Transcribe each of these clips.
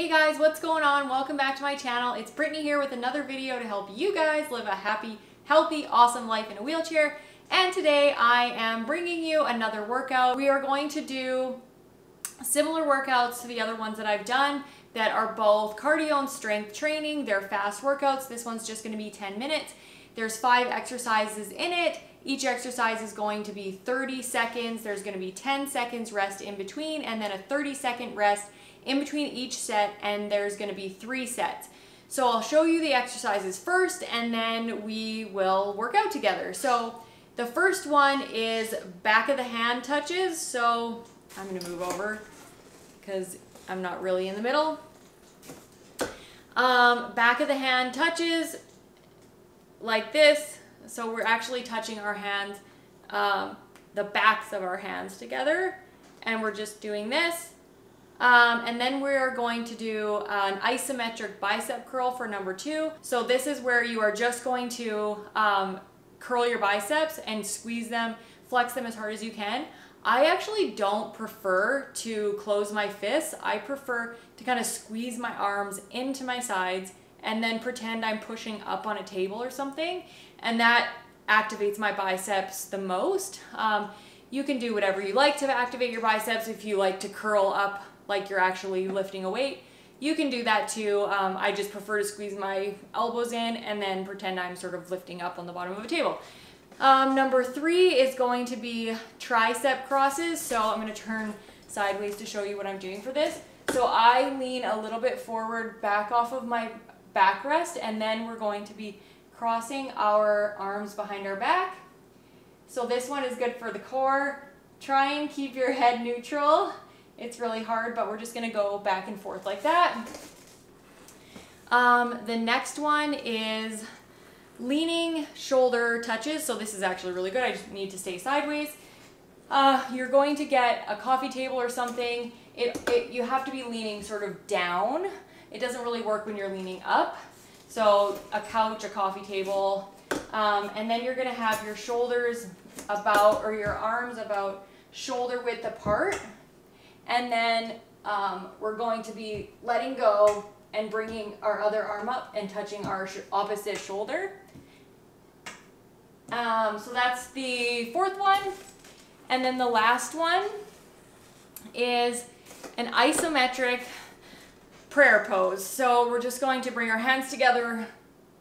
Hey guys, what's going on? Welcome back to my channel. It's Brittney here with another video to help you guys live a happy, healthy, awesome life in a wheelchair. And today I am bringing you another workout. We are going to do similar workouts to the other ones that I've done that are both cardio and strength training. They're fast workouts. This one's just gonna be 10 minutes. There's five exercises in it. Each exercise is going to be 30 seconds. There's gonna be 10 seconds rest in between and then a 30 second rest in between each set and there's gonna be three sets. So I'll show you the exercises first and then we will work out together. So the first one is back of the hand touches. So I'm gonna move over because I'm not really in the middle. Um, back of the hand touches like this. So we're actually touching our hands, um, the backs of our hands together. And we're just doing this. Um, and then we're going to do an isometric bicep curl for number two. So this is where you are just going to um, curl your biceps and squeeze them, flex them as hard as you can. I actually don't prefer to close my fists. I prefer to kind of squeeze my arms into my sides and then pretend I'm pushing up on a table or something. And that activates my biceps the most. Um, you can do whatever you like to activate your biceps. If you like to curl up like you're actually lifting a weight, you can do that too. Um, I just prefer to squeeze my elbows in and then pretend I'm sort of lifting up on the bottom of a table. Um, number three is going to be tricep crosses. So I'm going to turn sideways to show you what I'm doing for this. So I lean a little bit forward back off of my backrest and then we're going to be crossing our arms behind our back. So this one is good for the core. Try and keep your head neutral it's really hard, but we're just gonna go back and forth like that. Um, the next one is leaning shoulder touches. So this is actually really good. I just need to stay sideways. Uh, you're going to get a coffee table or something. It, it, you have to be leaning sort of down. It doesn't really work when you're leaning up. So a couch, a coffee table, um, and then you're gonna have your shoulders about, or your arms about shoulder width apart. And then um, we're going to be letting go and bringing our other arm up and touching our sh opposite shoulder. Um, so that's the fourth one. And then the last one is an isometric prayer pose. So we're just going to bring our hands together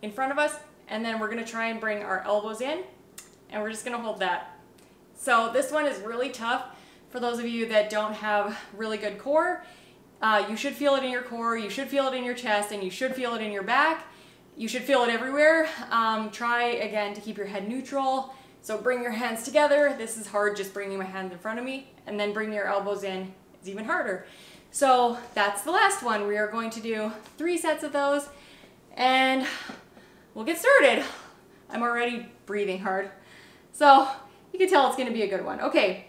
in front of us and then we're going to try and bring our elbows in and we're just going to hold that. So this one is really tough for those of you that don't have really good core, uh, you should feel it in your core, you should feel it in your chest, and you should feel it in your back. You should feel it everywhere. Um, try again to keep your head neutral. So bring your hands together. This is hard just bringing my hands in front of me and then bring your elbows in. It's even harder. So that's the last one. We are going to do three sets of those and we'll get started. I'm already breathing hard. So you can tell it's gonna be a good one. Okay,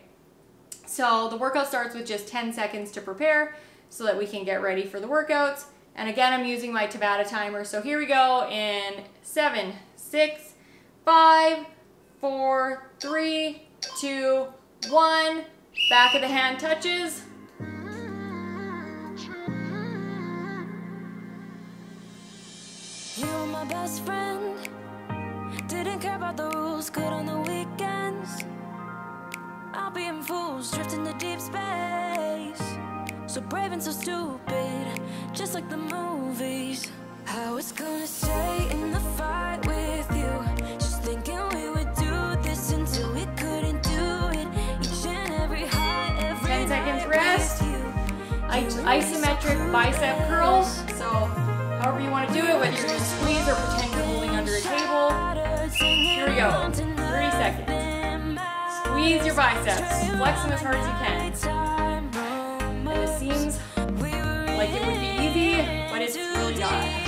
so the workout starts with just 10 seconds to prepare so that we can get ready for the workouts. And again, I'm using my Tabata timer. So here we go in seven, six, five, four, three, two, one. Back of the hand touches. My best friend. Didn't care about the rules, good on the weekends. I'll be in fools, drifting to deep space. So brave and so stupid, just like the movies. I was gonna stay in the fight with you. Just thinking we would do this until we couldn't do it. Each and every high, every 10 seconds rest. Isometric bicep curls So however you want to do it, whether you just squeeze or pretend you're holding under a table Here we go, 30 seconds Squeeze your biceps. Flex them as hard as you can. And it seems like it would be easy, but it's really not.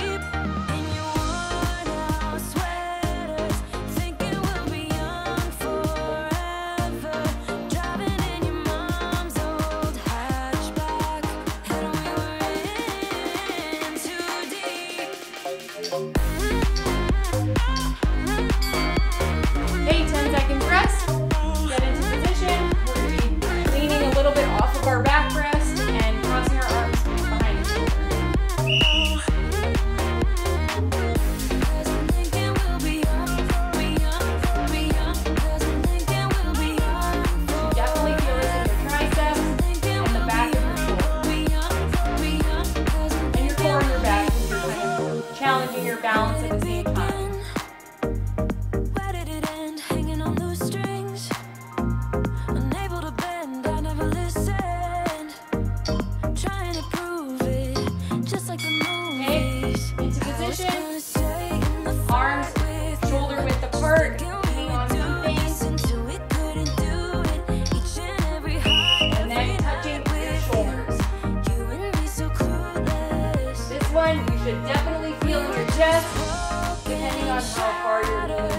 Should definitely feel in your chest, depending on how far you're leaning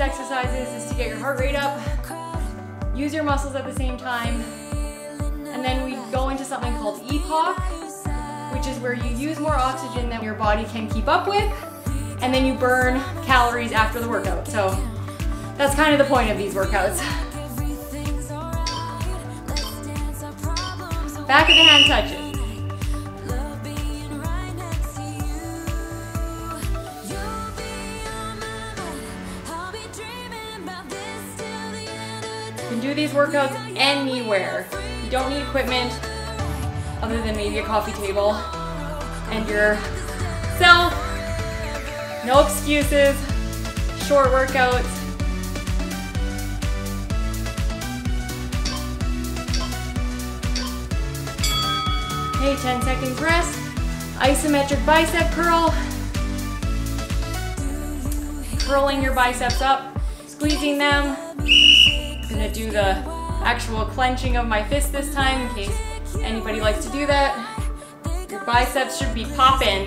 these exercises is to get your heart rate up, use your muscles at the same time, and then we go into something called EPOC, which is where you use more oxygen than your body can keep up with, and then you burn calories after the workout. So that's kind of the point of these workouts. Back of the hand touches. These workouts anywhere. You don't need equipment other than maybe a coffee table and your self. No excuses. Short workouts. Okay, 10 seconds rest. Isometric bicep curl. Curling your biceps up, squeezing them. Do the actual clenching of my fist this time in case anybody likes to do that. Your biceps should be popping.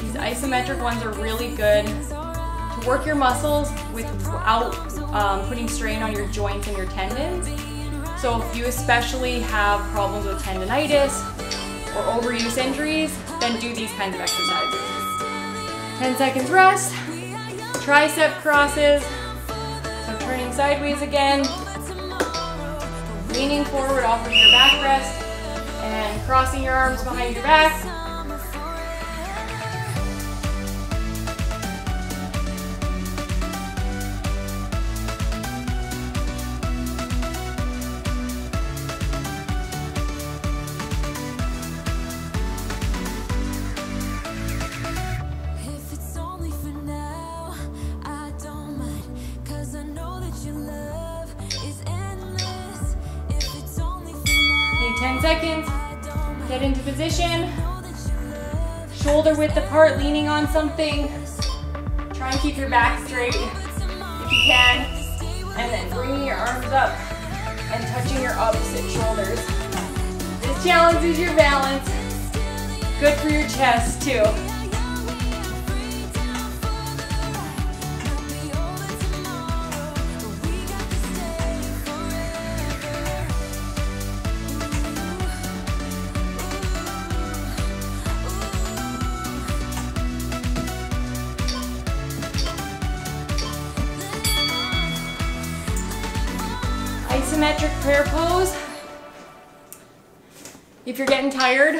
These isometric ones are really good to work your muscles without um, putting strain on your joints and your tendons. So if you especially have problems with tendonitis or overuse injuries, then do these kinds of exercises. 10 seconds rest, tricep crosses, so turning sideways again, leaning forward off of your backrest, and crossing your arms behind your back. 10 seconds. Get into position. Shoulder width apart, leaning on something. Try and keep your back straight if you can. And then bringing your arms up and touching your opposite shoulders. This challenges your balance. Good for your chest too. If you're getting tired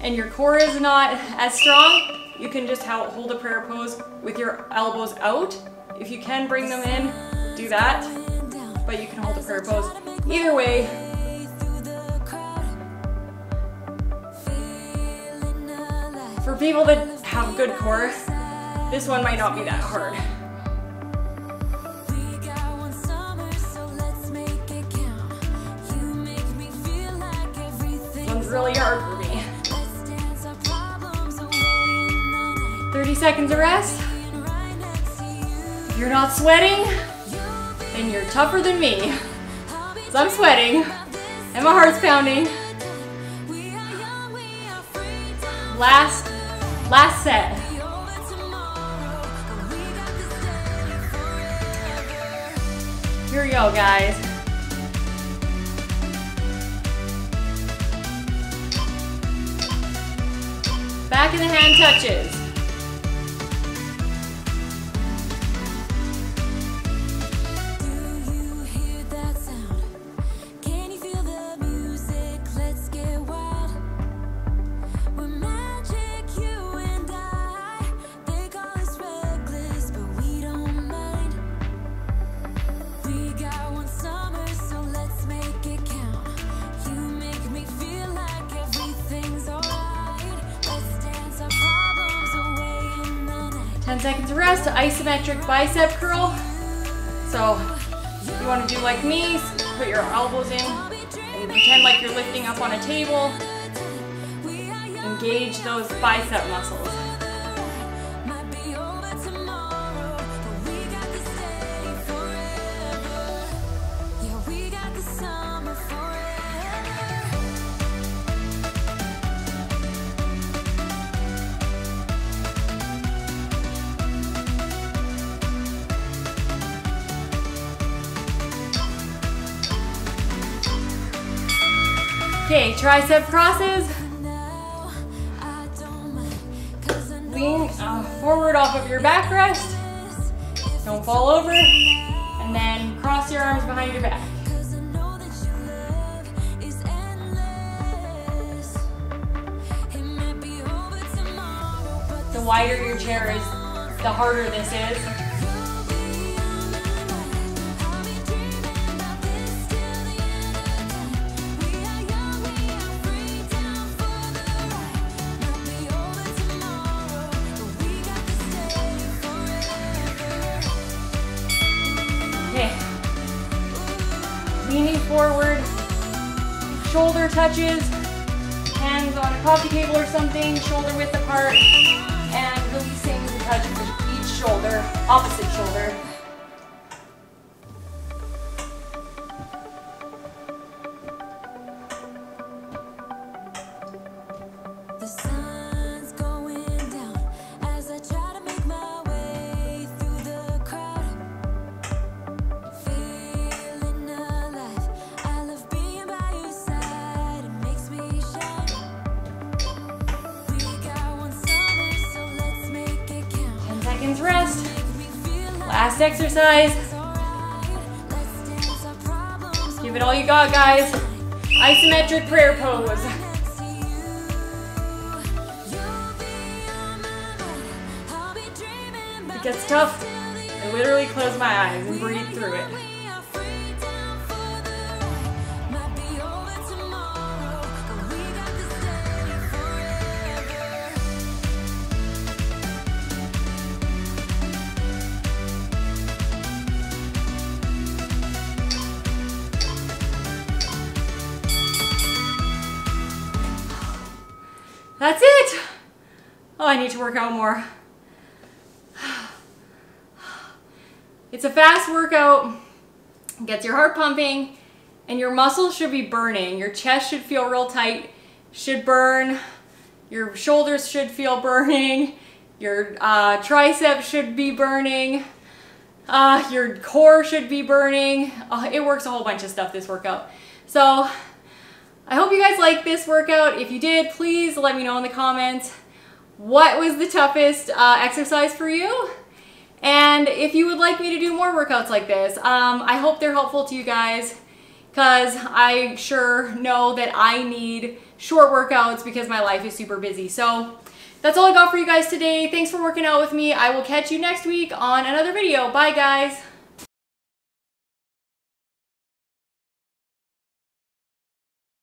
and your core is not as strong, you can just hold a prayer pose with your elbows out. If you can bring them in, do that. But you can hold a prayer pose. Either way, for people that have good core, this one might not be that hard. This one's really hard for me. seconds of rest. If you're not sweating, then you're tougher than me. So I'm sweating and my heart's pounding. Last, last set. Here we go, guys. Back of the hand touches. 10 seconds of rest, isometric bicep curl. So you want to do like me, put your elbows in and pretend like you're lifting up on a table. Engage those bicep muscles. Okay, tricep crosses. Lean uh, forward off of your backrest. Don't fall over. And then cross your arms behind your back. The wider your chair is, the harder this is. Forward, shoulder touches, hands on a coffee table or something, shoulder width apart, and releasing the touch with each shoulder, opposite shoulder. Last exercise. Give it all you got, guys. Isometric prayer pose. It gets tough. I literally close my eyes and breathe through it. That's it. Oh, I need to work out more. It's a fast workout, gets your heart pumping, and your muscles should be burning. Your chest should feel real tight, should burn. Your shoulders should feel burning. Your uh, triceps should be burning. Uh, your core should be burning. Uh, it works a whole bunch of stuff, this workout. So I hope you guys like this workout. If you did, please let me know in the comments what was the toughest uh, exercise for you. And if you would like me to do more workouts like this, um, I hope they're helpful to you guys because I sure know that I need short workouts because my life is super busy. So that's all I got for you guys today. Thanks for working out with me. I will catch you next week on another video. Bye guys.